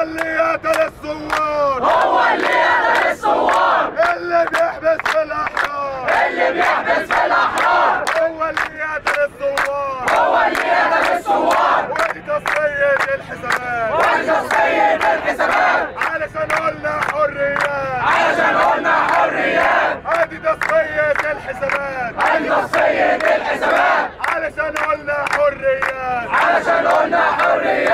هو اللي قتل الثوار هو اللي قتل الثوار اللي بيحبس في الأحرار. اللي بيحبس في الأحرار. هو اللي قتل الثوار هو اللي قتل الثوار وانت سيد الحسابات. وانت سيد الحسابات. علشان قلنا حريات. علشان قلنا حريات. ادي ده سيد الحسابات. انت سيد الحسابات. علشان قلنا حريات. علشان قلنا حريات.